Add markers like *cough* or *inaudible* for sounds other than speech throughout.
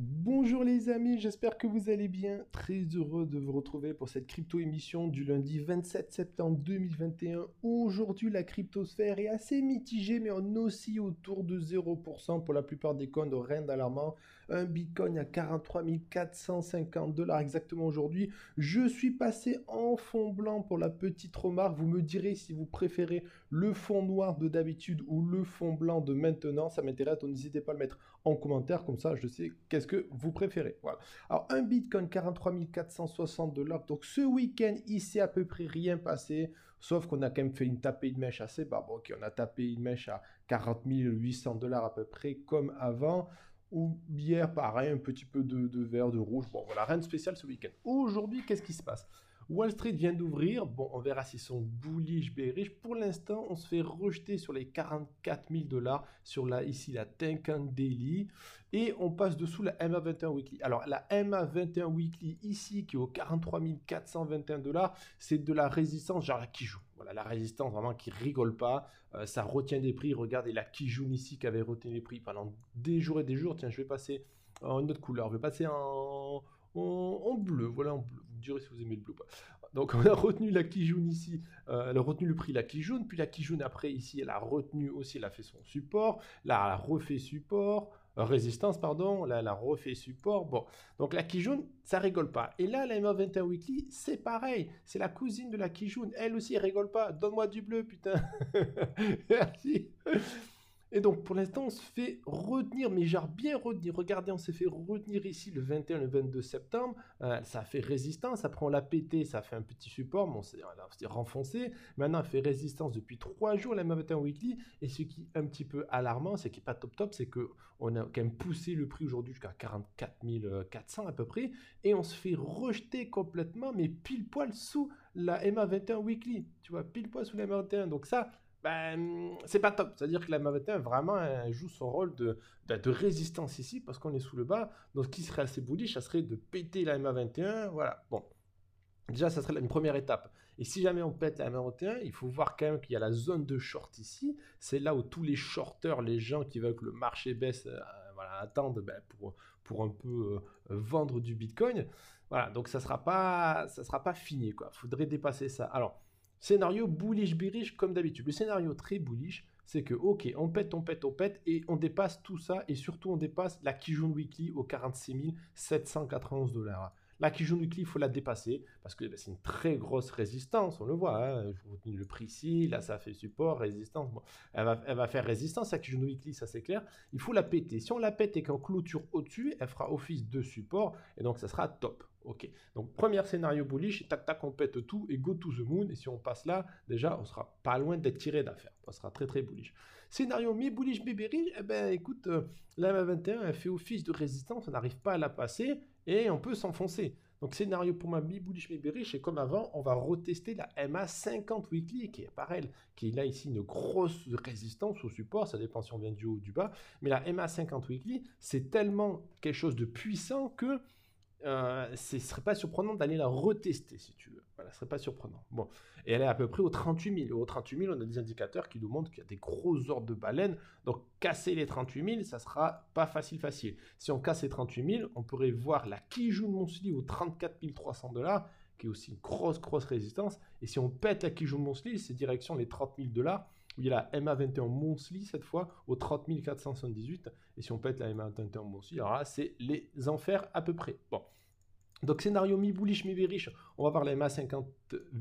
Bonjour les amis, j'espère que vous allez bien. Très heureux de vous retrouver pour cette crypto émission du lundi 27 septembre 2021. Aujourd'hui, la cryptosphère est assez mitigée, mais on oscille autour de 0% pour la plupart des coins, de rien d'alarmant. Un bitcoin à 43 450 dollars exactement aujourd'hui. Je suis passé en fond blanc pour la petite remarque. Vous me direz si vous préférez le fond noir de d'habitude ou le fond blanc de maintenant. Ça m'intéresse, donc n'hésitez pas à le mettre en commentaire, comme ça je sais qu'est-ce que vous préférez. Voilà. Alors, un Bitcoin 43 460 dollars. Donc, ce week-end, il s'est à peu près rien passé. Sauf qu'on a quand même fait une tapée de mèche assez bas. Bon, ok, on a tapé une mèche à 40 800 dollars à peu près, comme avant. Ou hier, pareil, un petit peu de, de vert, de rouge. Bon, voilà, rien de spécial ce week-end. Aujourd'hui, qu'est-ce qui se passe? Wall Street vient d'ouvrir. Bon, on verra s'ils sont bullish, bearish. Pour l'instant, on se fait rejeter sur les 44 000 dollars sur la, ici, la Tenkan Daily. Et on passe dessous la MA21 Weekly. Alors, la MA21 Weekly ici, qui est au 43 421 dollars, c'est de la résistance, genre la Kijun. Voilà, la résistance vraiment qui rigole pas. Euh, ça retient des prix. Regardez la Kijun ici qui avait retenu les prix pendant des jours et des jours. Tiens, je vais passer en autre couleur. Je vais passer en en, bleu. Voilà, en bleu. Direz si vous aimez le bleu. Donc, on a retenu la Kijun ici. Euh, elle a retenu le prix la Kijun. Puis la Kijun, après, ici, elle a retenu aussi, elle a fait son support. Là, elle refait support. Euh, résistance, pardon. Là, elle a refait support. Bon. Donc, la Kijun, ça rigole pas. Et là, la MA21 Weekly, c'est pareil. C'est la cousine de la Kijun. Elle aussi, elle rigole pas. Donne-moi du bleu, putain. *laughs* Merci. Et donc, pour l'instant, on se fait retenir, mais genre bien retenir. Regardez, on s'est fait retenir ici le 21, le 22 septembre. Euh, ça fait résistance. Après, on l'a pété, ça fait un petit support. Bon, on s'est renfoncé. Maintenant, elle fait résistance depuis 3 jours, la M21 Weekly. Et ce qui est un petit peu alarmant, c'est qui n'est pas top top, c'est qu'on a quand même poussé le prix aujourd'hui jusqu'à 44 400 à peu près. Et on se fait rejeter complètement, mais pile poil sous la MA21 Weekly. Tu vois, pile poil sous la MA21. Donc ça, ben, c'est pas top. C'est-à-dire que la MA21, vraiment, joue son rôle de, de, résistance ici parce qu'on est sous le bas. Donc, ce qui serait assez bullish, ça serait de péter la MA21. Voilà. Bon. Déjà, ça serait une première étape. Et si jamais on pète la MA21, il faut voir quand même qu'il y a la zone de short ici. C'est là où tous les shorteurs, les gens qui veulent que le marché baisse, euh, voilà, attendent ben, pour, pour un peu euh, vendre du Bitcoin. Voilà. Donc, ça sera pas, ça sera pas fini, quoi. Faudrait dépasser ça. Alors, Scénario bullish bearish comme d'habitude. Le scénario très bullish, c'est que ok, on pète, on pète, on pète et on dépasse tout ça et surtout on dépasse la Kijun Weekly au 46 791 dollars. La Kijun Weekly, il faut la dépasser parce que bah, c'est une très grosse résistance, on le voit. Hein. Je vous le prix ici, là ça fait support, résistance. elle, va, elle, va, faire résistance, la Kijun Weekly, ça c'est clair. Il faut la péter. Si on la pète et qu'on clôture au-dessus, elle fera office de support et donc ça sera top. Ok, donc premier scénario bullish, tac tac on pète tout et go to the moon. Et si on passe là, déjà on sera pas loin d'être tiré d'affaire. On sera très très bullish. Scénario mi bullish mi bearish, eh ben écoute, euh, la MA21 elle fait office de résistance, on n'arrive pas à la passer et on peut s'enfoncer. Donc scénario pour ma mi bullish mi bearish et comme avant, on va retester la MA50 weekly qui est pareil, qui là ici une grosse résistance au support, ça dépend si on vient du haut ou du bas. Mais la MA50 weekly, c'est tellement quelque chose de puissant que euh, ce serait pas surprenant d'aller la retester si tu veux. Voilà, ce serait pas surprenant. Bon, et elle est à peu près aux 38 000. Au 38 000, on a des indicateurs qui nous montrent qu'il y a des gros ordres de baleines. Donc, casser les 38 000, ça sera pas facile, facile. Si on casse les 38 000, on pourrait voir la Kijun Monthly aux 34 300 dollars, qui est aussi une grosse, grosse résistance. Et si on pète la Kijun Monthly, c'est direction les 30 000 dollars où il y a la MA21 Monthly cette fois au 30 478. Et si on pète la MA21 Monthly, alors là, c'est les enfers à peu près. Bon. Donc scénario mi-bullish, mi-bearish, on va voir la MA50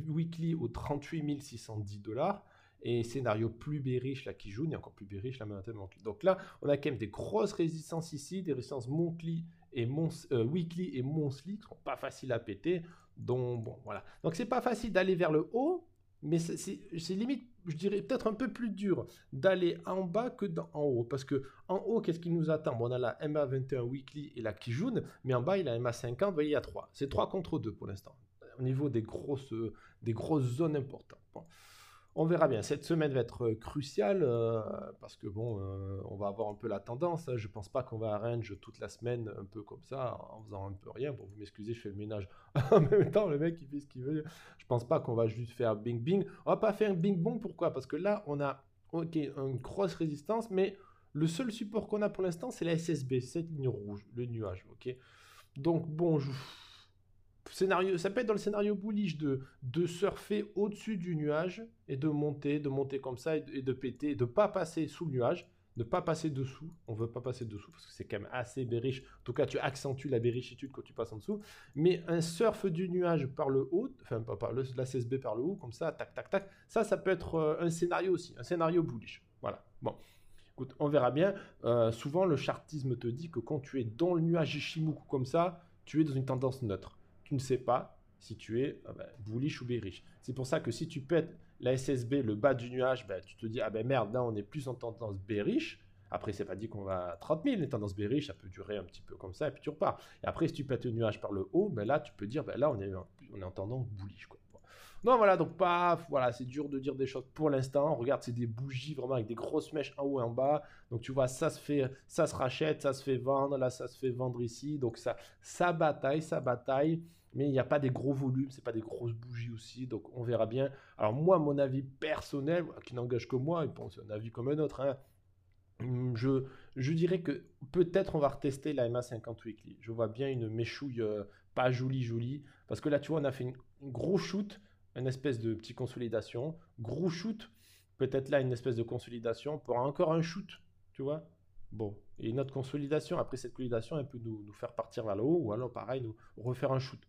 weekly au 38 610 dollars. Et scénario plus bearish, là qui joue, et encore plus bearish, la MA21 monthly. Donc là, on a quand même des grosses résistances ici, des résistances monthly et euh, weekly et monthly qui sont pas faciles à péter. Donc bon, voilà. Donc c'est pas facile d'aller vers le haut, mais c'est limite, je dirais peut-être un peu plus dur d'aller en bas que en haut. Parce que en haut, qu'est-ce qui nous attend? Bon, On a la MA21 Weekly et la Kijun, mais en bas, il a la MA50, vous voyez, il y a 3. C'est 3 contre 2 pour l'instant, au niveau des grosses, des grosses zones importantes. On verra bien. Cette semaine va être euh, cruciale euh, parce que bon, euh, on va avoir un peu la tendance. Hein. Je pense pas qu'on va arrange toute la semaine un peu comme ça en faisant un peu rien. Pour vous m'excuser, je fais le ménage *laughs* en même temps. Le mec il fait ce qu'il veut. Je pense pas qu'on va juste faire bing bing. On va pas faire bing bong. Pourquoi? Parce que là on a ok une grosse résistance, mais Le seul support qu'on a pour l'instant, c'est la SSB, cette ligne rouge, le nuage, ok? Donc bon, scénario, ça peut être dans le scénario bullish de, de surfer au-dessus du nuage et de monter, de monter comme ça et de, et de péter, de pas passer sous le nuage ne pas passer dessous. On veut pas passer dessous parce que c'est quand même assez bearish. En tout cas, tu accentues la bearishitude quand tu passes en dessous. Mais un surf du nuage par le haut, enfin pas par le, la CSB par le haut, comme ça, tac, tac, tac, ça, ça peut être euh, un scénario aussi, un scénario bullish. Voilà. Bon. Écoute, on verra bien. Euh, souvent, le chartisme te dit que quand tu es dans le nuage Ishimoku comme ça, tu es dans une tendance neutre. Tu ne sais pas si tu es ah ben, bullish ou bearish. C'est pour ça que si tu pètes la SSB, le bas du nuage, ben, tu te dis, ah ben merde, là on est plus en tendance bearish. Après, c'est pas dit qu'on va à 30 000, les tendances bearish, ça peut durer un petit peu comme ça, et puis tu repars. Et après, si tu pètes le nuage par le haut, ben là, tu peux dire, ben là, on est, on est en tendance bullish. Quoi. Non, voilà, donc pas, voilà, c'est dur de dire des choses pour l'instant. Regarde, c'est des bougies vraiment avec des grosses mèches en haut et en bas. Donc tu vois, ça se fait, ça se rachète, ça se fait vendre, là, ça se fait vendre ici. Donc ça, ça bataille, ça bataille mais il n'y a pas des gros volumes, c'est pas des grosses bougies aussi, donc on verra bien. Alors moi, mon avis personnel, qui n'engage que moi, et bon, c'est un avis comme un autre, hein, hum, je, je dirais que peut-être on va retester la MA50 Weekly. Je vois bien une méchouille euh, pas jolie jolie, parce que là tu vois, on a fait une, gros shoot, une espèce de petite consolidation, gros shoot, peut-être là une espèce de consolidation, pour encore un shoot, tu vois. Bon, et notre consolidation, après cette consolidation, elle peut nous, faire partir vers le haut, ou alors pareil, nous refaire un shoot.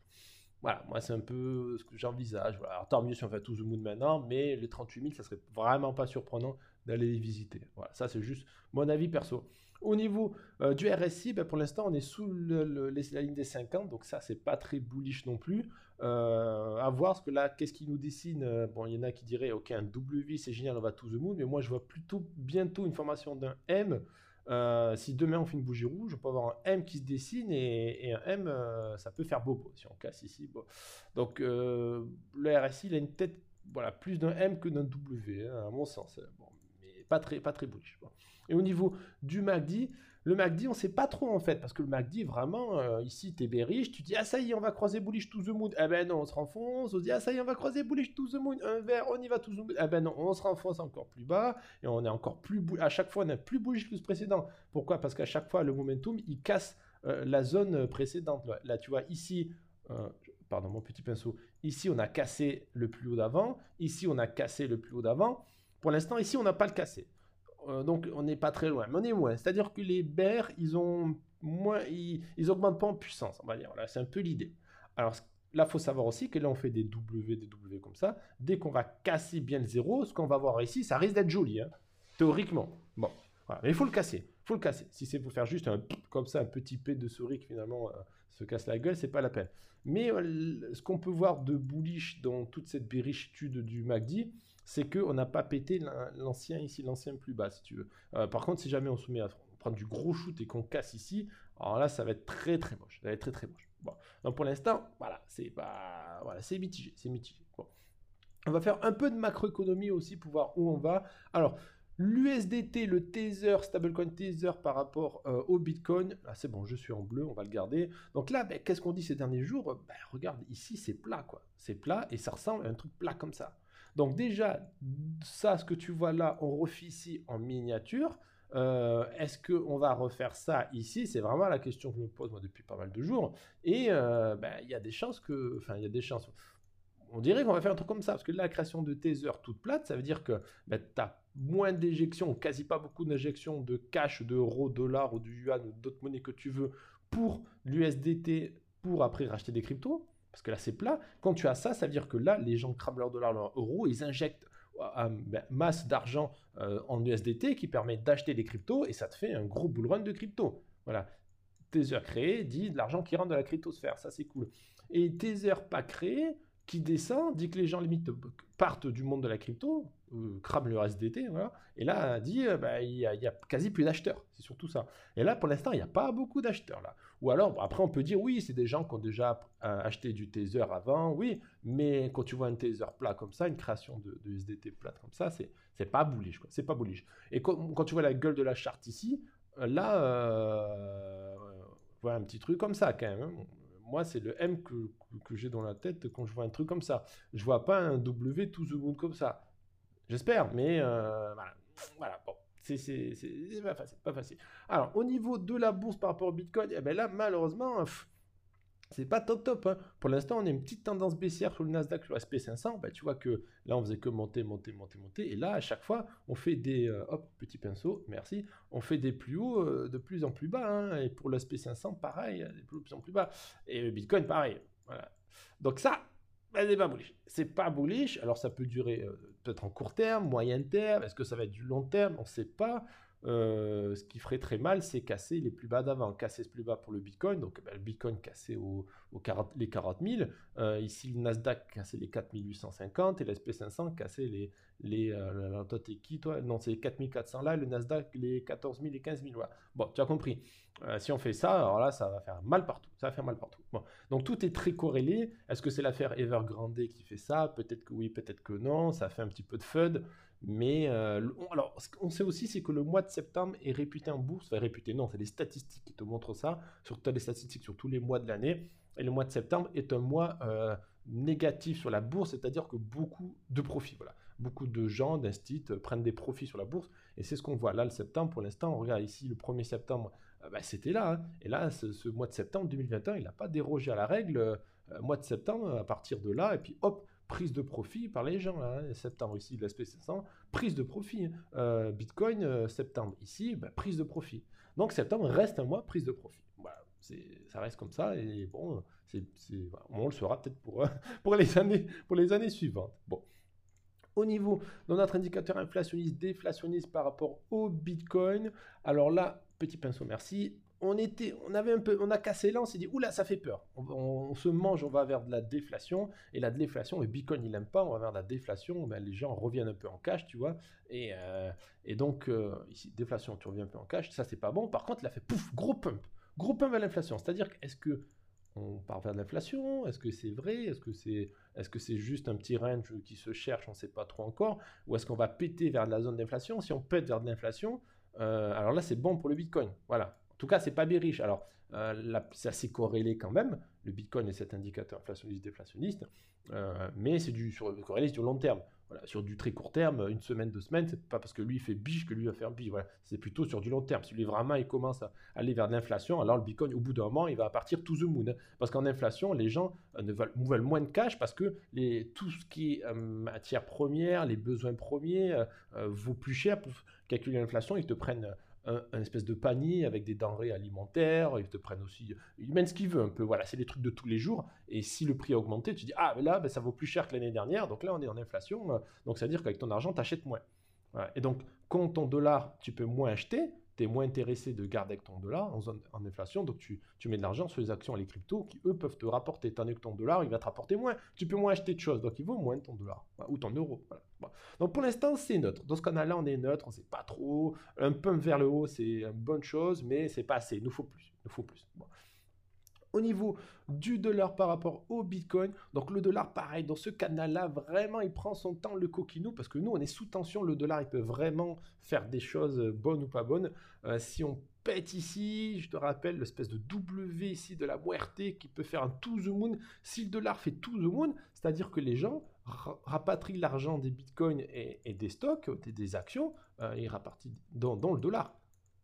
Voilà, moi c'est un peu ce que j'envisage. Alors, tant mieux si on fait tout the moon maintenant, mais les 38 000, ça serait vraiment pas surprenant d'aller les visiter. Voilà, ça c'est juste mon avis perso. Au niveau euh, du RSI, ben, pour l'instant on est sous la ligne des 50, donc ça c'est pas très bullish non plus. Euh, à voir, ce que là, qu'est-ce qui nous dessine euh, Bon, il y en a qui diraient, ok, un W c'est génial, on va to the moon, mais moi je vois plutôt bientôt une formation d'un M euh, si demain on fait une bougie rouge, on peut avoir un M qui se dessine et, un M, euh, ça peut faire bobo si on casse ici. Donc euh, le RSI, il a une tête, voilà, plus d'un M que d'un W, hein, à mon sens. Bon, mais pas très, pas très bullish. Et au niveau du MACD, le MACD, on ne sait pas trop en fait, parce que le MACD, vraiment, euh, ici, tu es bearish, tu dis, ah ça y est, on va croiser bullish to the moon. Ah ben non, on se renfonce, on se dit, ah ça y est, on va croiser bullish to the moon, un vert, on y va to the moon. Ah ben non, on se renfonce encore plus bas, et on est encore plus, à chaque fois, on est plus bullish que ce précédent. Pourquoi? Parce qu'à chaque fois, le momentum, il casse euh, la zone précédente. Là, tu vois, ici, euh, pardon, mon petit pinceau, ici, on a cassé le plus haut d'avant, ici, on a cassé le plus haut d'avant. Pour l'instant, ici, on n'a pas le cassé. Euh, donc on n'est pas très loin, mais on est moins. C'est-à-dire que les bears, ils ont moins, ils, augmentent pas en puissance, on va dire. Voilà, c'est un peu l'idée. Alors là, faut savoir aussi que là, on fait des W, des W comme ça. Dès qu'on va casser bien le zéro, ce qu'on va voir ici, ça risque d'être joli, hein, théoriquement. Bon, mais il faut le casser. faut le casser. Si c'est pour faire juste un comme ça, un petit P de souris qui finalement euh, se casse la gueule, c'est pas la peine. Mais euh, ce qu'on peut voir de bullish dans toute cette bearishitude du MACD, c'est qu'on n'a pas pété l'ancien ici, l'ancien plus bas, si tu veux. Euh, par contre, si jamais on se met à prendre du gros shoot et qu'on casse ici, alors là, ça va être très très moche. Ça va être très très moche. Bon. Donc pour l'instant, voilà, c'est pas, voilà, mitigé, c'est mitigé. On va faire un peu de macroéconomie aussi pour voir où on va. Alors, L'USDT, le Tether, stablecoin Tether par rapport euh, au Bitcoin, ah, c'est bon, je suis en bleu, on va le garder. Donc là, ben, qu'est-ce qu'on dit ces derniers jours? Ben, Regarde, ici c'est plat, quoi. C'est plat et ça ressemble à un truc plat comme ça. Donc déjà, ça, ce que tu vois là, on refait ici en miniature. Euh, est-ce qu'on va refaire ça ici? C'est vraiment la question que je me pose moi depuis pas mal de jours. Et euh, ben, il y a des chances que... Enfin, il y a des chances... On dirait qu'on va faire un truc comme ça, parce que la création de Tether toute plate, ça veut dire que ben, tu as moins d'éjections, quasi pas beaucoup d'injections de cash, d'euros, dollars ou du yuan ou d'autres monnaies que tu veux pour l'USDT pour après racheter des cryptos. Parce que là, c'est plat. Quand tu as ça, ça veut dire que là, les gens crament leurs dollars, leurs euros, ils injectent euh, ben, masse d'argent euh, en USDT qui permet d'acheter des cryptos et ça te fait un gros bull run de crypto. Voilà. Tether créé dit de l'argent qui rentre de la cryptosphère, ça c'est cool. Et Tether pas créé, qui descend, dit que les gens limite partent du monde de la crypto, euh, crament le SDT, voilà, et là dit euh, bah, il bah, y, a quasi plus d'acheteurs, c'est surtout ça. Et là pour l'instant il n'y a pas beaucoup d'acheteurs là. Ou alors après on peut dire oui c'est des gens qui ont déjà euh, acheté du Tether avant, oui, mais quand tu vois un Tether plat comme ça, une création de, SDT plate comme ça, c'est c'est pas bullish quoi, c'est pas bullish. Et quand, tu vois la gueule de la charte ici, là voilà un petit truc comme ça quand même. Hein moi, c'est le M que, j'ai dans la tête quand je vois un truc comme ça. Je vois pas un W to the moon comme ça. J'espère, mais euh, voilà. Bon, C'est pas facile. Alors, au niveau de la bourse par rapport au Bitcoin, eh ben là, malheureusement, c'est pas top top. Hein. Pour l'instant, on a une petite tendance baissière sur le Nasdaq, sur le SP500. Ben, tu vois que là, on faisait que monter, monter, monter, monter. Et là, à chaque fois, on fait des. Euh, hop, petit pinceau, merci. On fait des plus hauts de plus en plus bas. Et pour le SP500, pareil, de plus en plus bas. Et Bitcoin, pareil. Donc, ça, ben, c'est pas bullish. C'est pas bullish. Alors, ça peut durer euh, peut-être en court terme, moyen terme. Est-ce que ça va être du long terme On ne sait pas. Euh, ce qui ferait très mal, c'est casser les plus bas d'avant, casser ce plus bas pour le Bitcoin, donc ben, le Bitcoin cassé au, les 40 000, euh, ici le Nasdaq cassé les 4 850 et l'SP 500 cassé les, les euh, toi t'es qui toi? Non c'est les 4400 là, le Nasdaq les 14 000 et 15 000, Bon, tu as compris. si on fait ça, alors là ça va faire mal partout, ça va mal partout. Donc tout est très corrélé. Est-ce que c'est l'affaire Evergrande qui fait ça? Peut-être que oui, peut-être que non. Ça fait un petit peu de FUD. Mais euh, on, alors, ce qu'on sait aussi, c'est que le mois de septembre est réputé en bourse. Enfin, réputé, non, c'est les statistiques qui te montrent ça, sur les statistiques sur tous les mois de l'année. Et le mois de septembre est un mois euh, négatif sur la bourse, c'est-à-dire que beaucoup de profits, voilà. Beaucoup de gens, d'instits, euh, prennent des profits sur la bourse. Et c'est ce qu'on voit là, le septembre, pour l'instant, on regarde ici le 1er septembre, bah, c'était là. Hein. Et là, ce, mois de septembre 2021, il n'a pas dérogé à la règle. mois de septembre, à partir de là, et puis hop, prise de profit par les gens. Là, hein. Septembre ici, l'aspect 500, prise de profit. Hein. Euh, Bitcoin, euh, septembre ici, bah, prise de profit. Donc septembre reste un mois prise de profit. Voilà, ça reste comme ça et bon, on le saura peut-être pour, *laughs* pour, les années, pour les années suivantes. Bon. Au niveau de notre indicateur inflationniste, déflationniste par rapport au Bitcoin, alors là, petit pinceau, merci on était, on avait un peu, on a cassé là, on s'est dit, oula, ça fait peur. On, se mange, on va vers de la déflation. Et la déflation, le Bitcoin, il n'aime pas, on va vers de la déflation. Ben, les gens reviennent un peu en cash, tu vois. Et, euh, donc, euh, ici, déflation, tu reviens un peu en cash, ça, c'est pas bon. Par contre, il a fait pouf, gros pump. Gros pump à l'inflation. C'est-à-dire, est-ce que on part vers de l'inflation? Est-ce que c'est vrai? Est-ce que c'est est -ce c'est juste un petit range qui se cherche On ne sait pas trop encore? Ou est-ce qu'on va péter vers la zone d'inflation? Si on pète vers de l'inflation, euh, alors là, c'est bon pour le Bitcoin. Voilà. En tout cas, c'est pas bearish. Alors, euh, c'est assez corrélé quand même. Le Bitcoin est cet indicateur inflationniste-déflationniste, euh, mais c'est du sur, sur long terme. Sur du très court terme, une semaine, deux semaines, c'est pas parce que lui il fait biche que lui va faire biche. Voilà, c'est plutôt sur du long terme. Si lui vraiment il commence à aller vers l'inflation, alors le Bitcoin au bout d'un moment il va partir to the moon. Hein. Parce qu'en inflation, les gens euh, ne veulent, moins de cash parce que tout ce qui est matière première, les besoins premiers vaut plus cher pour calculer l'inflation. Ils te prennent un, espèce de panier avec des denrées alimentaires, ils te prennent aussi, ils mènent ce qu'ils veulent un peu, voilà, c'est des trucs de tous les jours, et si le prix a augmenté, tu dis, ah, mais là, ben, ça vaut plus cher que l'année dernière, donc là, on est en inflation, euh, donc ça veut dire qu'avec ton argent, tu achètes moins. Et donc, quand ton dollar, tu peux moins acheter, moins intéressé de garder avec ton dollar en, zone, en inflation, donc tu, tu mets de l'argent sur les actions et les cryptos qui, eux, peuvent te rapporter, tandis que ton dollar, il va te rapporter moins. Tu peux moins acheter de choses, donc il vaut moins ton dollar, ou ton euro. Donc pour l'instant, c'est neutre. Dans ce canal-là, on est neutre, on sait pas trop. Un peu vers le haut, c'est une bonne chose, mais c'est pas assez. Il nous faut plus. Il nous faut plus. Au niveau du dollar par rapport au Bitcoin, donc le dollar, pareil, dans ce canal-là, vraiment, il prend son temps, le coquinou, parce que nous, on est sous tension. Le dollar, il peut vraiment faire des choses bonnes ou pas bonnes. Euh, si on pète ici, je te rappelle l'espèce de W ici de la muerte qui peut faire un to the moon. Si le dollar fait to the moon, c'est-à-dire que les gens rapatrient l'argent des bitcoins et, des stocks, des, actions, euh, ils rapatrient dans, dans le dollar.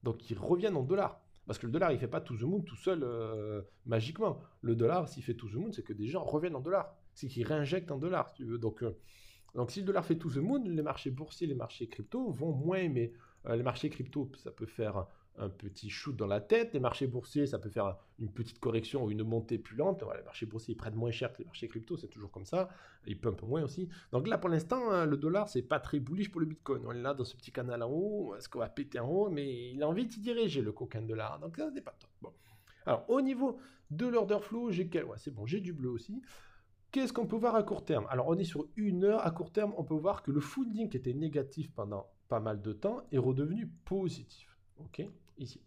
Donc ils reviennent en dollars. Parce que le dollar, il fait pas tout the moon tout seul euh, magiquement. Le dollar, s'il fait tout the moon, c'est que des gens reviennent en dollars. C'est qu'ils réinjectent en dollars, tu veux. Donc, euh, donc si le dollar fait tout the moon, les marchés boursiers, les marchés crypto vont moins aimer. Euh, les marchés crypto, ça peut faire un petit shoot dans la tête. Les marchés boursiers, ça peut faire une petite correction ou une montée plus lente. les marchés boursiers, prennent moins cher que les marchés crypto, c'est toujours comme ça. Ils pumpent moins aussi. Donc là, pour l'instant, hein, le dollar, c'est pas très bullish pour le Bitcoin. On est là dans ce petit canal en haut. Est-ce qu'on va péter en haut? Mais il a envie d'y diriger, le coquin de dollar. Donc ça, n'est pas top. Bon. Alors, au niveau de l'order flow, j'ai quel... ouais, c'est bon, j'ai du bleu aussi. Qu'est-ce qu'on peut voir à court terme? Alors, on est sur une heure. À court terme, on peut voir que le funding qui était négatif pendant pas mal de temps est redevenu positif. OK? Ici.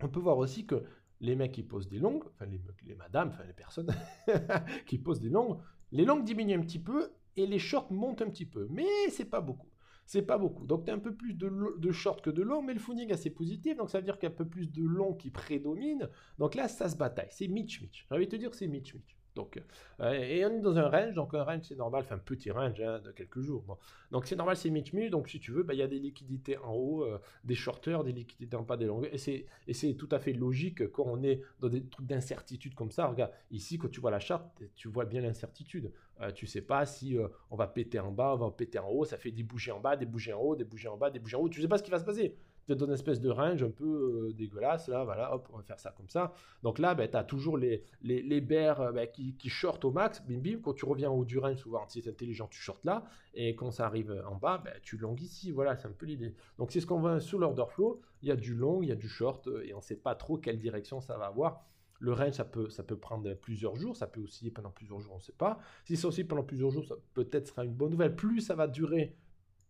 On peut voir aussi que les mecs qui posent des longues, enfin les, les madames, enfin les personnes *laughs* qui posent des longues, les longues diminuent un petit peu et les shorts montent un petit peu. Mais c'est pas beaucoup. C'est pas beaucoup. Donc tu as un peu plus de, de short que de long, mais le est assez positif. Donc ça veut dire qu'il y a un peu plus de long qui prédomine. Donc là, ça se bataille. C'est Mitch Mitch. J'ai envie de te dire c'est Mitch Mitch. Donc, euh, et on est dans un range, donc un range c'est normal, enfin petit range hein, de quelques jours. Donc c'est normal, c'est mi donc si tu veux, bah, il y a des liquidités en haut, euh, des shorters, des liquidités en bas, des longueurs, et c'est tout à fait logique quand on est dans des trucs d'incertitude comme ça. Regarde, ici quand tu vois la charte, tu vois bien l'incertitude. Euh, tu sais pas si on va péter en bas, on va péter en haut, ça fait des bougies en bas, des bougies en haut, des bougies en bas, des bougies en haut, tu sais pas ce qui va se passer dans une espèce de range un peu euh, dégueulasse. Là, voilà, hop, on va faire ça comme ça. Donc là, ben, tu as toujours les, les, les bears euh, ben, qui, qui shortent au max. Bim, bim. Quand tu reviens au haut du range, souvent, si c'est intelligent, tu shortes là. Et quand ça arrive en bas, ben, tu longues ici. Voilà, c'est un peu l'idée. Donc c'est ce qu'on voit sous l'order flow. Il y a du long, il y a du short, euh, et on sait pas trop quelle direction ça va avoir. Le range, ça peut, ça peut prendre plusieurs jours, ça peut aussi pendant plusieurs jours, on ne sait pas. Si c'est aussi pendant plusieurs jours, ça peut-être sera une bonne nouvelle. Plus ça va durer,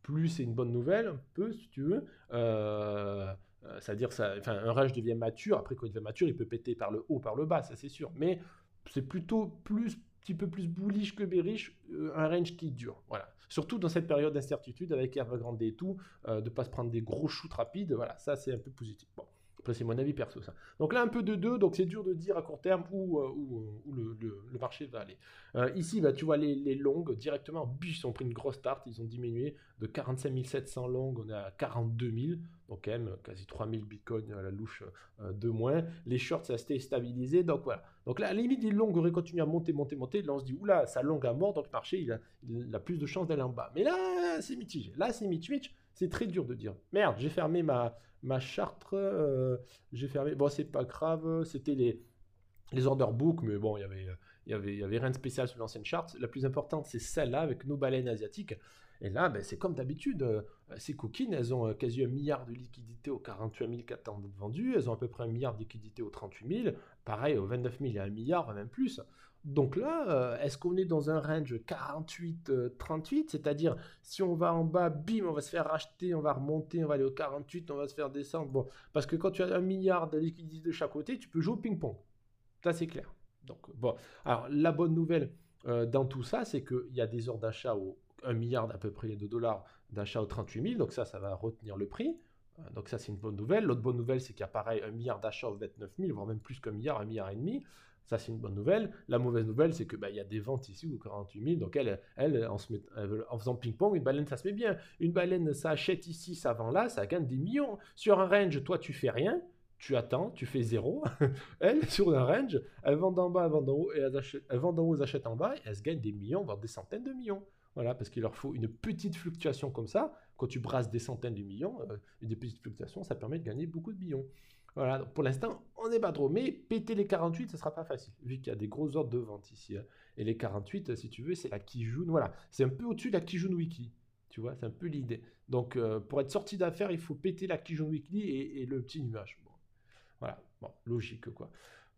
plus c'est une bonne nouvelle, un peu, si tu veux. Euh, euh, c'est-à-dire, enfin, un range devient mature. Après, quand il devient mature, il peut péter par le haut, par le bas, ça c'est sûr. Mais c'est plutôt plus, petit peu plus bullish que bearish, euh, un range qui dure. Voilà. Surtout dans cette période d'incertitude avec Evergrande et tout, de ne pas se prendre des gros shoots rapides. Voilà, ça c'est un peu positif. C'est mon avis perso, ça. Donc là, un peu de deux, donc c'est dur de dire à court terme où, euh, où, le, le, marché va aller. Euh, ici, bah, tu vois les, les, longues directement. Ils ont pris une grosse start, ils ont diminué de 45 700 longues, on est à 42 000, donc quand même quasi 3000 bitcoins à la louche euh, de moins. Les shorts, ça s'est stabilisé, donc voilà. Donc là, à limite, les longues auraient continué à monter, monter, monter. Là, on se dit, oula, ça longue à mort, donc le marché, il a, il a plus de chances d'aller en bas. Mais là, c'est mitigé. Là, c'est mitigé. C'est très dur de dire. Merde, j'ai fermé ma, ma charte, euh, j'ai fermé. Bon, c'est pas grave, c'était les, les order books, mais bon, il y avait, y avait, avait rien de spécial sur l'ancienne charte. La plus importante, c'est celle-là avec nos baleines asiatiques. Et là, ben, c'est comme d'habitude. Euh, ces coquines, elles ont euh, quasi un milliard de liquidités aux 48 000 qu'attendent d'être vendues. Elles ont à peu près un milliard de liquidités aux 38 000. Pareil, aux 29 000, il y a un milliard, même plus. Donc là, euh, est-ce qu'on est dans un range 48-38 C'est-à-dire, si on va en bas, bim, on va se faire racheter, on va remonter, on va aller au 48, on va se faire descendre. Bon, parce que quand tu as un milliard de liquidités de chaque côté, tu peux jouer au ping-pong. Ça, c'est clair. Donc, bon. Alors, la bonne nouvelle dans tout ça, c'est qu'il y a des ordres d'achat au, 1 milliard à peu près de dollars d'achat aux 38 000, donc ça, ça va retenir le prix. Euh, donc ça, c'est une bonne nouvelle. L'autre bonne nouvelle, c'est qu'il y a pareil un milliard d'achats aux 29 000, voire même plus qu'un milliard, un milliard et demi. Ça, c'est une bonne nouvelle. La mauvaise nouvelle, c'est que bah, y a des ventes ici aux 48 000. Donc elle, elle, en, se met, en faisant ping-pong, une baleine, ça se met bien. Une baleine, ça achète ici, ça vend là, ça gagne des millions. Sur un range, toi, tu fais rien. Tu attends, tu fais zéro. *laughs* elle, sur un range, elle vend d'en bas, elle vend d'en haut, et elle, achète, elle vend d'en haut, elle achète en bas, et elle se gagne des millions, voire des centaines de millions. Voilà, parce qu'il leur faut une petite fluctuation comme ça. Quand tu brasses des centaines de millions, euh, des petites fluctuations, ça permet de gagner beaucoup de millions. Voilà, pour l'instant, on n'est pas trop. Mais péter les 48, ce sera pas facile, vu qu'il y a des gros ordres de vente ici. Hein. Et les 48, si tu veux, c'est la Kijun. Voilà, c'est un peu au-dessus de la Kijun Wiki. Tu vois, c'est un peu l'idée. Donc, euh, pour être sorti d'affaires, il faut péter la Kijun Weekly et, et le petit nuage. Voilà, bon, logique quoi.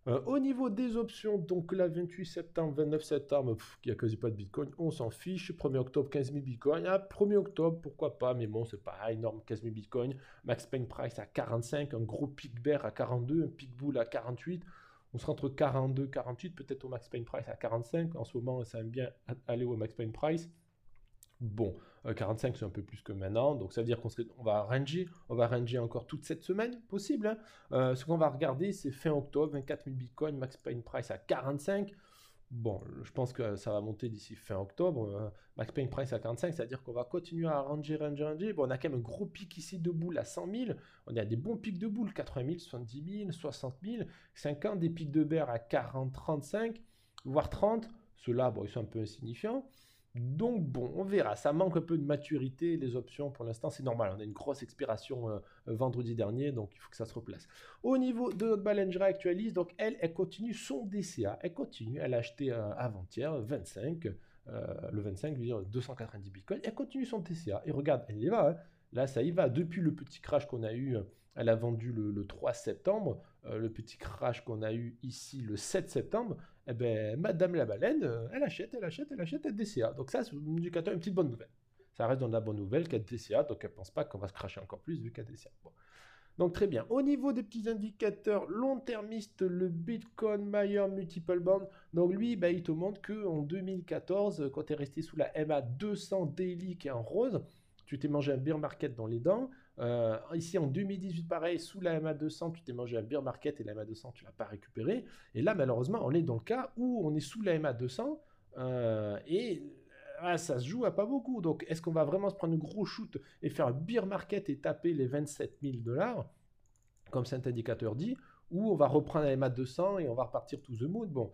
Euh, au niveau des options, donc là, 28 septembre, 29 septembre, il n'y a quasi pas de Bitcoin, on s'en fiche. 1er octobre, 15 000 Bitcoin. 1er octobre, pourquoi pas, mais bon, c'est pas énorme, 15 000 Bitcoin. Max Payne Price à 45, un gros pic bear à 42, un pic bull à 48. On sera entre 42 48, peut-être au Max Payne Price à 45. En ce moment, ça aime bien aller au Max Payne Price. Bon, 45 euh, c'est un peu plus que maintenant, donc ça veut dire qu'on on va ranger, on va ranger encore toute cette semaine, possible. Hein. Euh, ce qu'on va regarder, c'est fin octobre, 24 000 bitcoins, max payne price à 45. Bon, je pense que ça va monter d'ici fin octobre. Euh, max payne price à 45, c'est-à-dire qu'on va continuer à ranger, ranger, ranger. Bon, on a quand même un gros pic ici de boules à 100 000. On a des bons pics de boules, 80 000, 70 000, 60 000, 50, des pics de bear à 40, 35, voire 30. Ceux-là, bon, ils sont un peu insignifiants. Donc bon, on verra. Ça manque un peu de maturité, les options pour l'instant, c'est normal. On a une grosse expiration euh, vendredi dernier, donc il faut que ça se replace. Au niveau de notre baleine, je réactualise. Donc elle, elle continue son DCA. Elle continue. Elle a acheté euh, avant-hier 25, euh, le 25, je veux dire 290 bitcoins. Elle continue son DCA. Et regarde, elle y va. Hein. Là, ça y va. Depuis le petit crash qu'on a eu, elle a vendu le, 3 septembre. le petit crash qu'on a eu ici le 7 septembre eh ben, Madame la baleine, euh, elle achète, elle achète, elle achète, elle DCA. Donc ça, c'est une petite bonne nouvelle. Ça reste dans la bonne nouvelle qu'elle DCA, donc elle ne pense pas qu'on va se cracher encore plus vu qu'elle DCA. Donc très bien. Au niveau des petits indicateurs long-termistes, le Bitcoin Mayer Multiple Band, donc lui, bah, il te montre qu'en 2014, quand tu es resté sous la MA 200 Daily qui est en rose, tu t'es mangé un bear market dans les dents. Ici en 2018, pareil, sous la MA200, tu t'es mangé un beer market et la MA200, tu l'as pas récupéré. Et là, malheureusement, on est dans le cas où on est sous la MA200 et ça se joue à pas beaucoup. Donc, est-ce qu'on va vraiment se prendre un gros shoot et faire un beer market et taper les 27 000 dollars, comme cet indicateur dit, ou on va reprendre la MA 200 et on va repartir to the moon? Bon,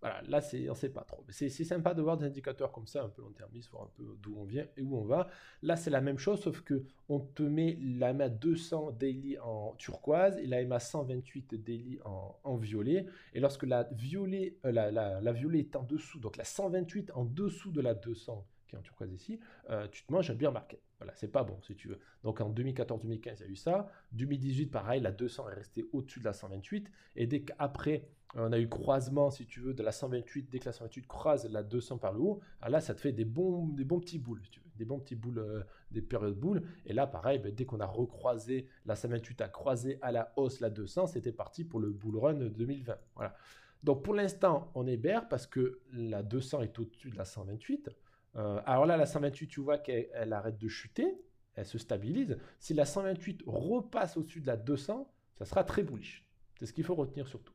voilà, là, on ne sait pas trop. C'est, sympa de voir des indicateurs comme ça, un peu long-termistes, voir un peu d'où on vient et où on va. Là, c'est la même chose, sauf que on te met la MA 200 daily en turquoise et la MA 128 daily en, violet. Et lorsque la violet, euh, la, la, violet est en dessous, donc la 128 en dessous de la 200, qui est en turquoise ici, euh, tu te manges un beer market. Voilà, c'est pas bon si tu veux. Donc en 2014-2015, il y a eu ça. 2018, pareil, la 200 est restée au-dessus de la 128. Et dès qu'après, on a eu croisement, si tu veux, de la 128, dès que la 128 croise la 200 par le haut, ah là, ça te fait des bons, des bons petits boules, tu veux, des bons petits boules, euh, des périodes boules. Et là, pareil, ben, dès qu'on a recroisé, la 128 a croisé à la hausse la 200, c'était parti pour le bull run 2020. Voilà. Donc pour l'instant, on est bear parce que la 200 est au-dessus de la 128. Euh, alors là, la 128, tu vois qu'elle arrête de chuter, elle se stabilise. Si la 128 repasse au-dessus de la 200, ça sera très bullish. C'est ce qu'il faut retenir surtout.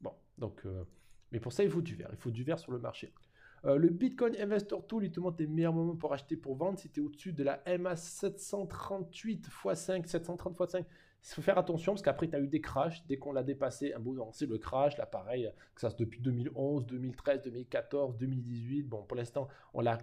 Bon, donc, euh, mais pour ça, il faut du vert. Il faut du vert sur le marché. Euh, le Bitcoin Investor Tool, il te montre les meilleurs moments pour acheter, pour vendre. Si tu es au-dessus de la MA 738 x 5, 730 x 5, il faut faire attention parce qu'après, tu as eu des crashs. Dès qu'on l'a dépassé, un bout c'est le crash. Là, pareil, que ça depuis 2011, 2013, 2014, 2018. Bon, pour l'instant, on l'a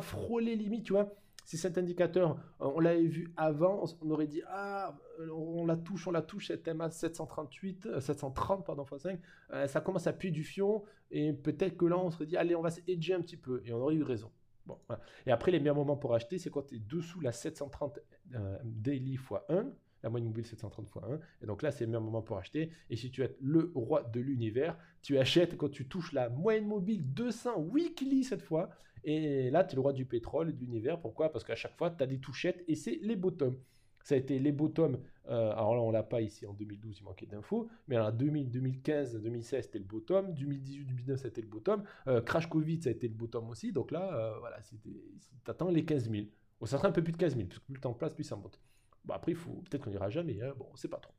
frôler limite, tu vois. Si cet indicateur, euh, on l'avait vu avant, on aurait dit ah, euh, on la touche, on la touche, cette MA 738, 730 pardon x 5, euh, ça commence à puer du fion et peut-être que là on serait dit allez, on va s'edger un petit peu et on aurait eu raison. Bon, Et après, les meilleurs moments pour acheter, c'est quand tu es dessous la 730 daily x 1, la moyenne mobile 730 x 1. Et donc là, c'est le meilleur moment pour acheter. Et si tu es le roi de l'univers, tu achètes quand tu touches la moyenne mobile 200 weekly cette fois. Et là, tu es le roi du pétrole et de l'univers. Pourquoi? Parce qu'à chaque fois, tu as des touchettes et c'est les bottoms. Ça a été les bottoms. Euh, alors là, on l'a pas ici en 2012, il manquait d'infos. Mais en 2000, 2015, 2016, c'était le bottom. 2018, 2019, c'était le bottom. Euh, crash Covid, ça a été le bottom aussi. Donc là, euh, voilà, tu attends les 15 000. Bon, ça sera un peu plus de 15 000, parce que plus le temps passe, plus ça monte. Bon, après, il faut peut-être qu'on ira jamais. Hein. Bon, on sait pas trop.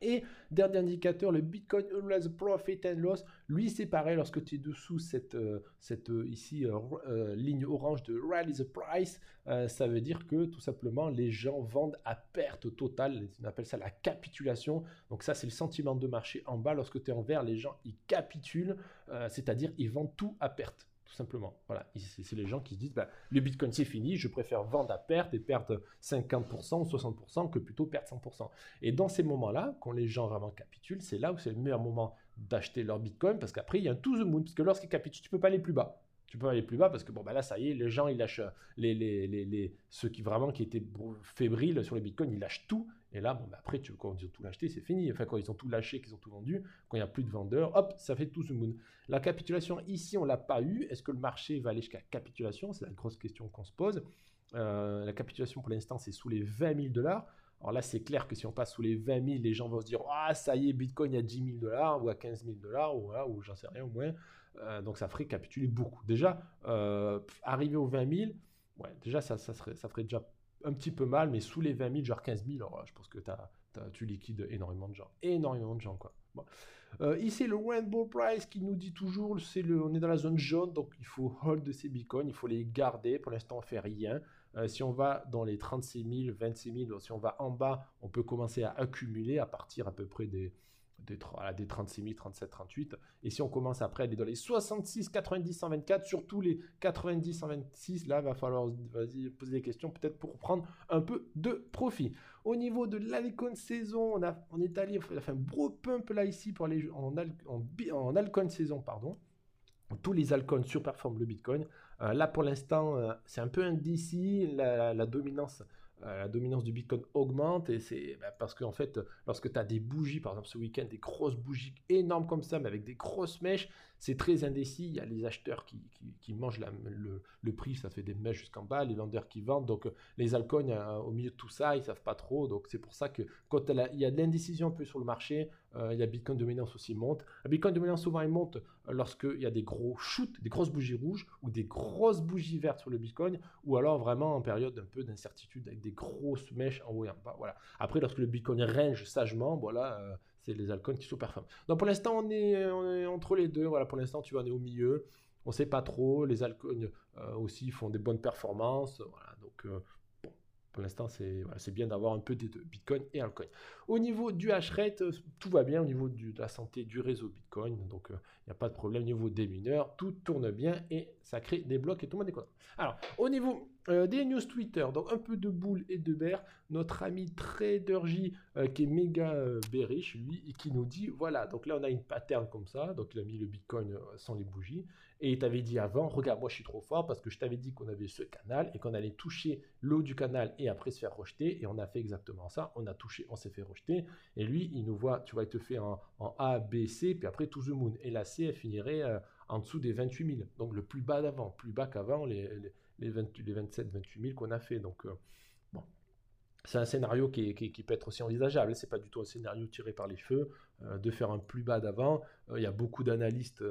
Et dernier indicateur, le Bitcoin Always Profit and Loss. Lui, c'est pareil lorsque tu es dessous cette, euh, cette euh, ici euh, ligne orange de Rally the Price. ça veut dire que tout simplement les gens vendent à perte totale. On appelle ça la capitulation. Donc ça, c'est le sentiment de marché en bas. Lorsque tu es en vert, les gens ils capitulent, c'est-à-dire ils vendent tout à perte tout simplement. Voilà, c'est les gens qui se disent, bah, le Bitcoin c'est fini, je préfère vendre à perte et perdre 50% ou 60% que plutôt perdre 100%. Et dans ces moments-là, quand les gens vraiment capitulent, c'est là où c'est le meilleur moment d'acheter leur Bitcoin, parce qu'après, il y a un to the moon, parce que lorsqu'ils capitulent, tu peux pas aller plus bas. Tu peux aller plus bas parce que bon, bah là, ça y est, les gens, ils lâchent, les, les, les, ceux qui vraiment qui étaient fébriles sur les bitcoins, ils lâchent tout. Et là, bon, bah après, tu, quand ils ont tout acheté, c'est fini. Enfin, quand ils ont tout lâché, qu'ils ont tout vendu, quand il n'y a plus de vendeurs, hop, ça fait tout ce moon. La capitulation, ici, on l'a pas eu. Est-ce que le marché va aller jusqu'à capitulation? C'est la grosse question qu'on se pose. Euh, la capitulation, pour l'instant, c'est sous les 20 000 dollars. Alors là, c'est clair que si on passe sous les 20 000, les gens vont se dire Ah, ça y est, Bitcoin à 10 000 dollars ou à 15 000 dollars ou, ou j'en sais rien au moins. Euh, donc ça ferait capituler beaucoup. Déjà, euh, arriver aux 20 000, ouais, déjà ça, ça, serait, ça ferait déjà un petit peu mal, mais sous les 20 000, genre 15 000, alors, je pense que as, tu liquides énormément de gens. Énormément de gens, quoi. Euh, ici, le Rainbow Price qui nous dit toujours, c'est le, on est dans la zone jaune, donc il faut hold ces bitcoins, il faut les garder. Pour l'instant, on fait rien. si on va dans les 36 000, 26 000, si on va en bas, on peut commencer à accumuler à partir à peu près des, des, des 36 000, 37, 38. Et si on commence après à aller dans les 66, 90, 124, surtout les 90, 126, là, va falloir poser des questions peut-être pour prendre un peu de profit. Au niveau de l'Alcon saison, on, a, on est allé, on a fait un gros pump là ici pour aller en, en, en saison, pardon. Tous les alcons surperforment le Bitcoin. Euh, là, pour l'instant, euh, c'est un peu indécis. la dominance la dominance du Bitcoin augmente et c'est bah, parce qu'en fait, lorsque tu as des bougies, par exemple ce week-end, des grosses bougies énormes comme ça, mais avec des grosses mèches, c'est très indécis. Il y a les acheteurs qui, qui, mangent le, prix, ça fait des mèches jusqu'en bas, les vendeurs qui vendent. Donc euh, les altcoins, euh, au milieu de tout ça, ils savent pas trop. Donc c'est pour ça que quand il y a de l'indécision un peu sur le marché, il y a Bitcoin dominance aussi monte. Bitcoin dominance souvent il monte lorsqu'il y a des gros shoots, des grosses bougies rouges ou des grosses bougies vertes sur le Bitcoin, ou alors vraiment en période un peu d'incertitude avec des grosses mèches en haut et en bas. Voilà. Après, lorsque le Bitcoin range sagement, voilà, les altcoins qui sous-performent. Donc pour l'instant, on est, entre les deux. Voilà, pour l'instant, tu vas en au milieu. On sait pas trop. Les altcoins aussi font des bonnes performances. Voilà, donc pour l'instant, c'est bien d'avoir un peu des deux, Bitcoin et altcoin. Au niveau du hash rate, euh, tout va bien au niveau de la santé du réseau Bitcoin, donc il euh, n'y a pas de problème au niveau des mineurs, tout tourne bien et ça crée des blocs et tout le monde est content. Alors, au niveau euh, des news Twitter, donc un peu de boule et de bear, notre ami TraderJ qui est méga bearish, lui, et qui nous dit, voilà, donc là on a une pattern comme ça, donc il a mis le Bitcoin sans les bougies, et il t'avait dit avant, regarde, moi je suis trop fort parce que je t'avais dit qu'on avait ce canal et qu'on allait toucher l'eau du canal et après se faire rejeter. Et on a fait exactement ça. On a touché, on s'est fait rejeter. Et lui, il nous voit, tu vois, il te fait en, A, B, C, puis après tout the moon. Et la C, elle finirait euh, en dessous des 28 000. Donc le plus bas d'avant, plus bas qu'avant les, 27, 28 000 qu'on a fait. Donc euh, bon, c'est un scénario qui, peut être aussi envisageable. C'est pas du tout un scénario tiré par les cheveux euh, de faire un plus bas d'avant. Il y a beaucoup d'analystes,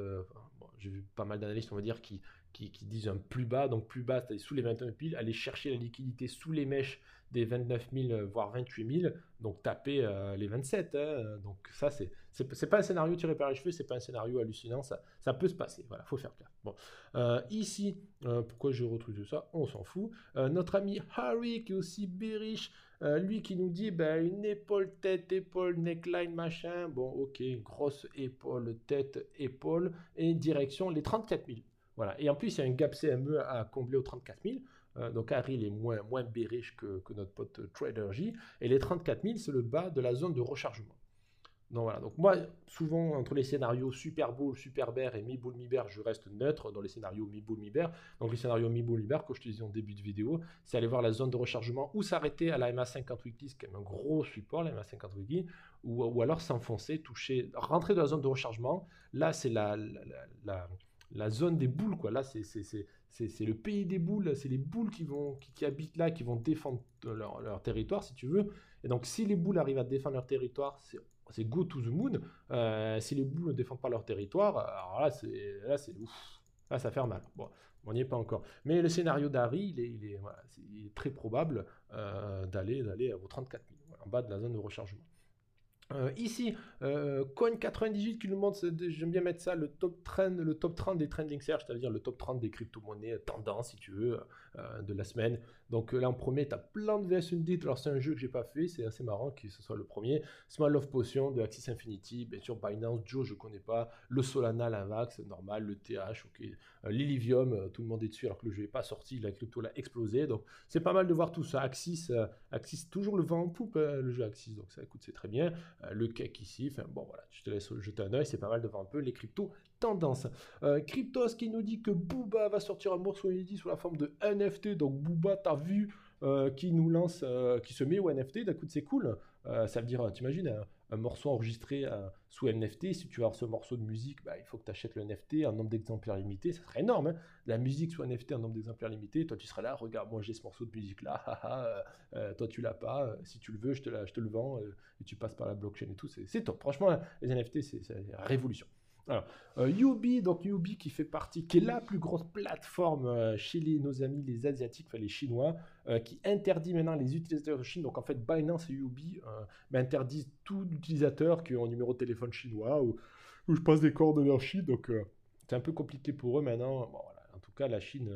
j'ai vu pas mal d'analystes, on va dire, qui, qui, disent un plus bas, donc plus bas, c'est-à-dire sous les 29 000, aller chercher la liquidité sous les mèches des 29 000, voire 28 000, donc taper euh, les 27. Hein. donc ça, c'est, c'est, pas un scénario tiré par les cheveux, c'est pas un scénario hallucinant, ça, ça peut se passer, voilà, faut faire clair. Bon, euh, ici, euh, pourquoi je retrouve tout ça? On s'en fout. notre ami Harry, qui est aussi bearish, lui qui nous dit ben, une épaule, tête, épaule, neckline, machin. Bon, ok, grosse épaule, tête, épaule, et direction les 34 000. Voilà. Et en plus, il y a un gap CME à combler aux 34 000. Euh, donc Harry il est moins, moins bearish que, notre pote TraderJ. Et les 34 000, c'est le bas de la zone de rechargement. Donc voilà, donc moi, souvent, entre les scénarios super bull, super bear et mi bull, mi bear, je reste neutre dans les scénarios mi bull, mi bear. Donc les scénarios mi bull, mi bear, comme je te disais en début de vidéo, c'est aller voir la zone de rechargement ou s'arrêter à la MA50 weekly, ce qui est un gros support, la MA50 weekly, ou, ou alors s'enfoncer, toucher, rentrer dans la zone de rechargement. Là, c'est la zone des boules, quoi. Là, c'est le pays des boules, c'est les boules qui, vont, qui, habitent là, qui vont défendre leur, territoire, si tu veux. Et donc, si les boules arrivent à défendre leur territoire, c'est go to the moon. Euh, si les boules ne défendent pas leur territoire, alors là, c'est ouf. Là, ça fait mal. Bon, on n'y est pas encore. Mais le scénario d'Harry, il est, il, est, très probable euh, d'aller aux 34 000, en bas de la zone de rechargement. Euh, ici, euh, Coin98 qui nous montre, j'aime bien mettre ça, le top trend, le top 30 des trending search, c'est-à-dire le top 30 des crypto-monnaies euh, tendance, si tu veux, de la semaine. Donc là, en premier, tu as plein de VS Unit. Alors, c'est un jeu que j'ai pas fait, c'est assez marrant que ce soit le premier. Small Love Potion de Axis Infinity, bien sûr, Binance, Joe, je connais pas. Le Solana, l'Invax, normal. Le TH, ok. L'Illivium, tout le monde est dessus alors que le jeu n'est pas sorti, la crypto l'a explosé. Donc, c'est pas mal de voir tout ça. Axis, Axis toujours le vent en poupe, le jeu Axis. Donc, ça, écoute, c'est très bien. Euh, le cake ici. Enfin bon, voilà, je te laisse jeter un oeil, c'est pas mal de voir un peu les cryptos tendances. Euh, Cryptos qui nous dit que Booba va sortir un morceau inédit sous la forme de NFT. Donc Booba, t'as vu, euh, qui nous lance, qui se met au NFT. D'un coup, c'est cool. ça veut dire, t'imagines, un morceau enregistré euh, sous NFT, si tu veux avoir ce morceau de musique, bah, il faut que tu achètes le NFT, un nombre d'exemplaires limité, ça serait énorme. Hein. la musique sous NFT, un nombre d'exemplaires limité, toi tu seras là, regarde, moi j'ai ce morceau de musique là, euh, euh, toi tu l'as pas, si tu le veux, je te, je te le vends, et tu passes par la blockchain et tout, c'est top. Franchement, les NFT, c'est la révolution. Alors, Yubi, donc Yubi qui fait partie, qui est la plus grosse plateforme chez les, nos amis les Asiatiques, enfin les Chinois, euh, qui interdit maintenant les utilisateurs de Chine. Donc en fait, Binance et Ubi euh, ben, interdisent tout utilisateur qui a un numéro de téléphone chinois ou, je passe des coordonnées Chine. Donc euh, c'est un peu compliqué pour eux maintenant. En tout cas, la Chine,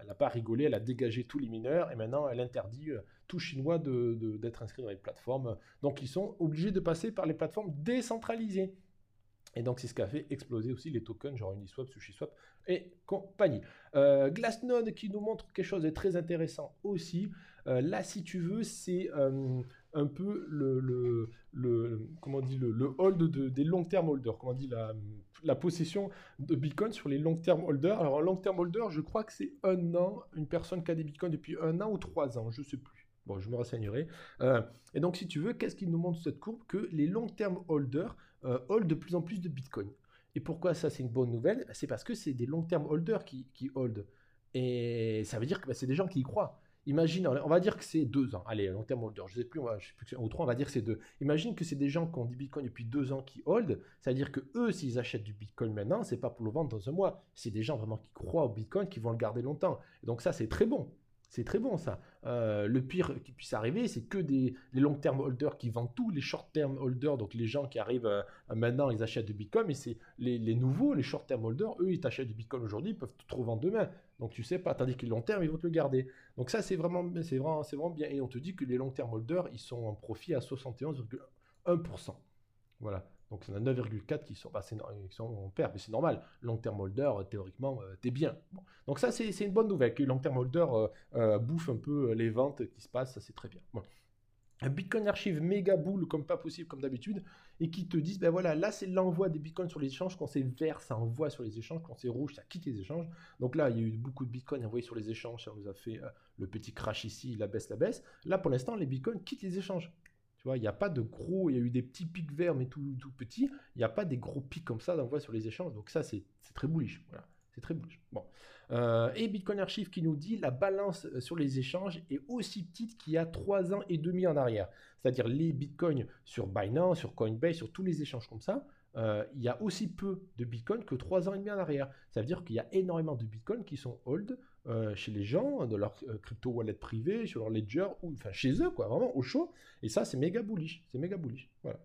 elle n'a pas rigolé, elle a dégagé tous les mineurs et maintenant elle interdit tout chinois d'être inscrit dans les plateformes. Donc ils sont obligés de passer par les plateformes décentralisées. Et donc, c'est ce qui a fait exploser aussi les tokens, genre Uniswap, SushiSwap et compagnie. Euh, Glassnode qui nous montre quelque chose de très intéressant aussi. Euh, là, si tu veux, c'est euh, un peu le, comment dit, le, hold des long-term holders, comment dit, la, la possession de Bitcoin sur les long-term holders. Alors, un long-term holder, je crois que c'est un an, une personne qui a des Bitcoins depuis un an ou trois ans, je ne sais plus. Bon, je me renseignerai. et donc, si tu veux, qu'est-ce qui nous montre cette courbe? Que les long-term holders euh, hold de plus en plus de Bitcoin. Et pourquoi ça c'est une bonne nouvelle? C'est parce que c'est des long-term holders qui, qui hold. Et ça veut dire que bah, c'est des gens qui y croient. Imagine, on va dire que c'est deux ans. Allez, long terme holder, je sais plus, je sais plus, ou trois, on va dire que c'est deux. Imagine que c'est des gens qui ont du Bitcoin depuis deux ans qui hold. C'est-à-dire que eux, s'ils achètent du Bitcoin maintenant, c'est pas pour le vendre dans un mois. C'est des gens vraiment qui croient au Bitcoin, qui vont le garder longtemps. Et donc ça, c'est très bon. C'est très bon ça. Euh, le pire qui puisse arriver, c'est que des long-term holders qui vendent tout, les short-term holders, donc les gens qui arrivent euh, maintenant, ils achètent du Bitcoin, mais c'est les, nouveaux, les short-term holders, eux, ils t'achètent du Bitcoin aujourd'hui, ils peuvent tout revendre demain. Donc tu sais pas, tandis que les long-term, ils vont te le garder. Donc ça, c'est vraiment, c'est c'est vraiment bien. Et on te dit que les long-term holders, ils sont en profit à 71,1%. Voilà. Donc, c'est a 9,4 qui sont, bah, qui sont en perte, mais c'est normal. Long term holder, euh, théoriquement, euh, t'es bien. Donc, ça, c'est une bonne nouvelle. Que long term holder euh, bouffe un peu les ventes qui se passent, ça, c'est très bien. Un Bitcoin archive méga boule comme pas possible, comme d'habitude, et qui te disent, ben voilà, là, c'est l'envoi des Bitcoins sur les échanges. Quand c'est vert, ça envoie sur les échanges. Quand c'est rouge, ça quitte les échanges. Donc là, il y a eu beaucoup de Bitcoins envoyés sur les échanges. Ça nous a fait le petit crash ici, la baisse, la baisse. Là, pour l'instant, les Bitcoins quittent les échanges. Il n'y a pas de gros, il y a eu des petits pics verts, mais tout, tout petits. Il n'y a pas des gros pics comme ça d'envoi sur les échanges. Donc ça, c'est très bullish. Voilà, c'est très bullish. Bon. Euh, et Bitcoin Archive qui nous dit la balance euh, sur les échanges est aussi petite qu'il y a trois ans et demi en arrière. C'est-à-dire les Bitcoins sur Binance, sur Coinbase, sur tous les échanges comme ça, euh, il y a aussi peu de Bitcoin que trois ans et demi en arrière. Ça veut dire qu'il y a énormément de Bitcoin qui sont hold euh, chez les gens, de leur euh, crypto wallet privé, sur leur ledger, ou enfin chez eux, quoi, vraiment au chaud. Et ça, c'est méga bullish. C'est méga bullish. Voilà.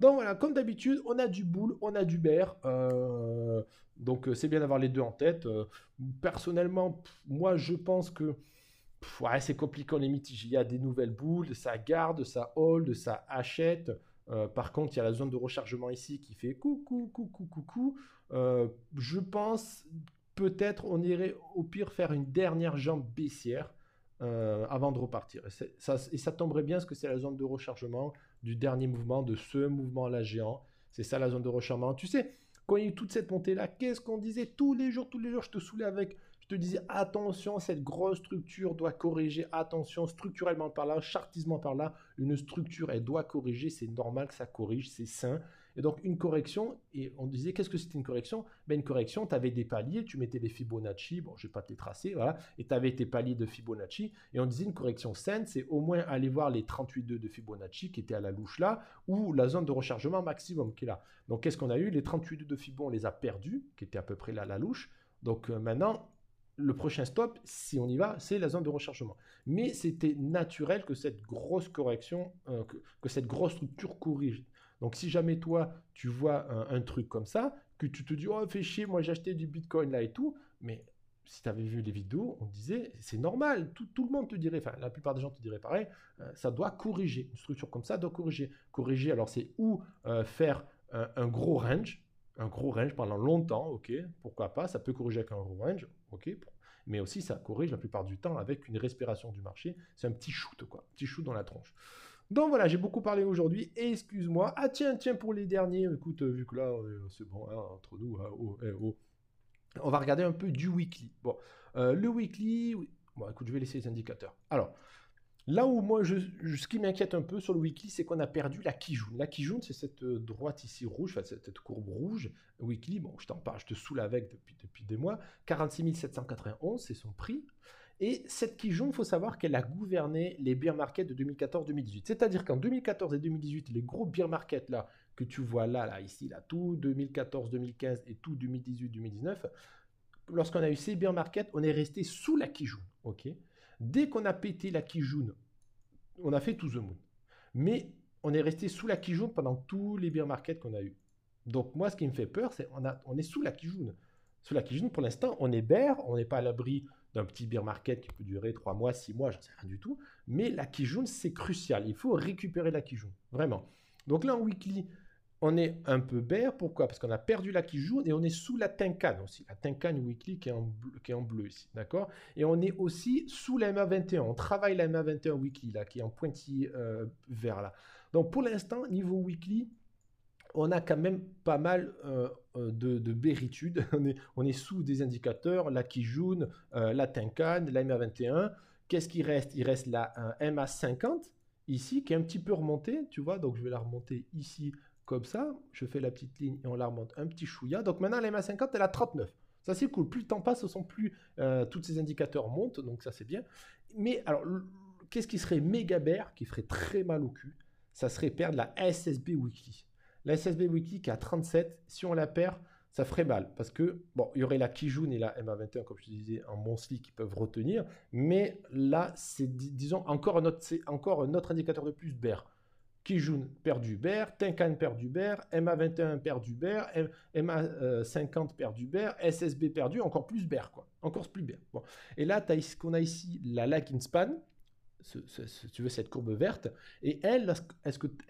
Donc voilà, comme d'habitude, on a du bull, on a du bear. Euh, donc c'est bien d'avoir les deux en tête. personnellement, moi je pense que ouais, c'est compliqué, on est mitigé. Il y a des nouvelles boules, ça garde, ça hold, ça achète. par contre, il y a la zone de rechargement ici qui fait coucou, coucou, coucou. je pense peut-être on irait au pire faire une dernière jambe baissière euh, avant de repartir. Et ça, et ça tomberait bien parce que c'est la zone de rechargement du dernier mouvement, de ce mouvement-là géant. C'est ça la zone de rechargement. Tu sais, quand il y a eu toute cette montée-là, qu'est-ce qu'on disait tous les jours, tous les jours, je te saoulais avec, je te disais attention, cette grosse structure doit corriger, attention, structurellement par là, chartisement par là, une structure, elle doit corriger, c'est normal que ça corrige, c'est sain. Et donc une correction, et on disait qu'est-ce que c'était une correction? Ben, Une correction, tu avais des paliers, tu mettais les Fibonacci, bon je ne vais pas te les tracer, voilà, et tu avais tes paliers de Fibonacci, et on disait une correction saine, c'est au moins aller voir les 38,2 de Fibonacci qui étaient à la louche là, ou la zone de rechargement maximum qui est là. Donc qu'est-ce qu'on a eu? Les 38,2 de Fibon, on les a perdus, qui étaient à peu près là à la louche. Donc euh, maintenant, le prochain stop, si on y va, c'est la zone de rechargement. Mais c'était naturel que cette grosse correction, euh, que, cette grosse structure corrige. Donc si jamais toi, tu vois un, truc comme ça, que tu te dis, oh, fais chier, moi j'ai acheté du Bitcoin là et tout, mais si tu avais vu les vidéos, on disait, c'est normal, tout, le monde te dirait, enfin la plupart des gens te diraient pareil, euh, ça doit corriger. Une structure comme ça doit corriger. Corriger, alors c'est ou euh, faire un, gros range, un gros range pendant longtemps, ok, pourquoi pas, ça peut corriger avec un gros range, ok, mais aussi ça corrige la plupart du temps avec une respiration du marché, c'est un petit shoot, quoi, un petit shoot dans la tronche. Donc voilà, j'ai beaucoup parlé aujourd'hui, excuse-moi. Ah tiens, tiens, pour les derniers, écoute, euh, vu que là, euh, c'est bon, hein, entre nous, hein, oh, eh, oh. on va regarder un peu du weekly. Bon, euh, le weekly, bon, écoute, je vais laisser les indicateurs. Alors, là où moi, je, ce qui m'inquiète un peu sur le weekly, c'est qu'on a perdu la Kijun. La Kijun, c'est cette droite ici rouge, enfin, cette, courbe rouge. Weekly, bon, je t'en parle, je te saoule avec depuis, depuis des mois. 46 791, c'est son prix. Et cette il faut savoir qu'elle a gouverné les beer markets de 2014-2018. C'est-à-dire qu'en 2014 et 2018, les gros beer markets là, que tu vois là, ici, là, tout 2014-2015 et tout 2018-2019, lorsqu'on a eu ces beer markets, on est resté sous la Kijun. ok? Dès qu'on a pété la Kijun, on a fait tout the moon. Mais on est resté sous la Kijun pendant tous les beer markets qu'on a eu. Donc moi, ce qui me fait peur, c'est on, on est sous la Kijun. Sous la Kijun, pour l'instant, on est bear, on n'est pas à l'abri d'un petit beer market qui peut durer 3 mois, 6 mois, j'en sais rien du tout. Mais la Kijun, c'est crucial. Il faut récupérer la Kijun, vraiment. Donc là, en weekly, on est un peu bear. Pourquoi? Parce qu'on a perdu la Kijun et on est sous la Tenkan aussi. La Tenkan weekly qui est en bleu, qui est en bleu ici, d'accord? Et on est aussi sous la MA21. On travaille la MA21 weekly là, qui est en pointillé euh, vert là. Donc pour l'instant, niveau weekly, on a quand même pas mal euh, euh, de, de béritude. *laughs* On est, on est, sous des indicateurs, la Kijun, euh, la Tenkan, la MA21. Qu'est-ce qui reste? Il reste la MA50 ici qui est un petit peu remontée, tu vois. Donc je vais la remonter ici comme ça. Je fais la petite ligne et on la remonte un petit chouïa. Donc maintenant la MA50 elle a 39. Ça c'est cool. Plus le temps passe, ce sont plus tous ces indicateurs montent, donc ça c'est bien. mais alors, qu'est-ce qui serait méga bear, qui ferait très mal au cul? Ça serait perdre la SSB Weekly. La SSB Weekly qui a 37, si on la perd, ça ferait mal. Parce que, bon, il y aurait la Kijun et la MA21, comme je disais, en Monthly qui peuvent retenir. Mais là, c'est, disons, encore un, autre, encore indicateur de plus bear. Kijun perdu bear, Tenkan perdu bear, MA21 perdu bear, MA50 perdu bear, SSB perdu, encore plus bear, quoi. Encore plus bear. Bon. Et là, tu as ce qu'on a ici, la lag tu veux, cette courbe verte, et elle,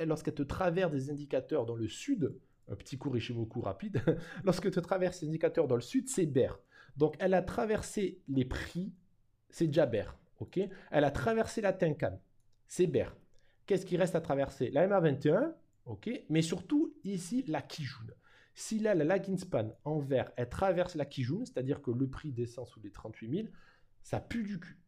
lorsqu'elle te traverse des indicateurs dans le sud, un petit cours Ishimoku rapide, *laughs* lorsque tu traverses des indicateurs dans le sud, c'est bear. Donc elle a traversé les prix, c'est déjà bear. ok? Elle a traversé la Tenkan, c'est bear. Qu'est-ce qui reste à traverser? La MA21, ok? Mais surtout ici la Kijun. Si là, la lagging span en vert, elle traverse la Kijun, c'est-à-dire que le prix descend sous les 38 000, ça pue du cul.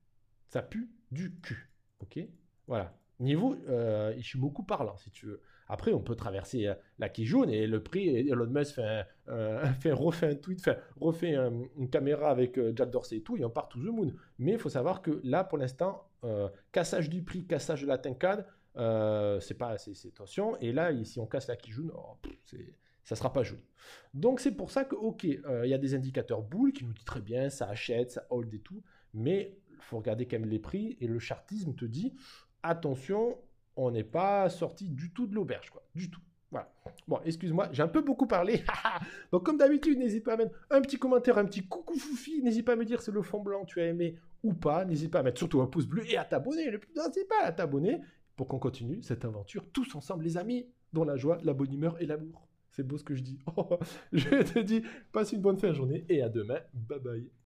Ça pue du cul. Ok Voilà. Niveau euh, beaucoup parlant, si tu veux. Après, on peut traverser euh, la qui jaune et le prix, Elon Musk fait, *laughs* fait refait un tweet, fait, refait une caméra avec euh, Jack Dorsey et tout, et on part to the moon. Mais il faut savoir que là, pour l'instant, euh, cassage du prix, cassage de la Tenkad, c'est pas c'est attention. Et là, si on casse la qui jaune, oh, ça sera pas joli. Donc c'est pour ça que, ok, il y a des indicateurs boules qui nous disent très bien, ça achète, ça hold et tout, mais faut regarder quand même les prix, et le chartisme te dit, attention, on n'est pas sorti du tout de l'auberge, quoi, du tout. Voilà. Bon, excuse-moi, j'ai un peu beaucoup parlé. *laughs* Donc, comme d'habitude, n'hésite pas à mettre un petit commentaire, un petit coucou foufi. N'hésite pas à me dire si le fond blanc tu as aimé ou pas. N'hésite pas à mettre surtout un pouce bleu et à t'abonner. Le plus pas à t'abonner pour qu'on continue cette aventure tous ensemble, les amis, dans la joie, la bonne humeur et l'amour. C'est beau ce que je dis. *laughs* je te dis, passe une bonne fin de journée et à demain. Bye bye.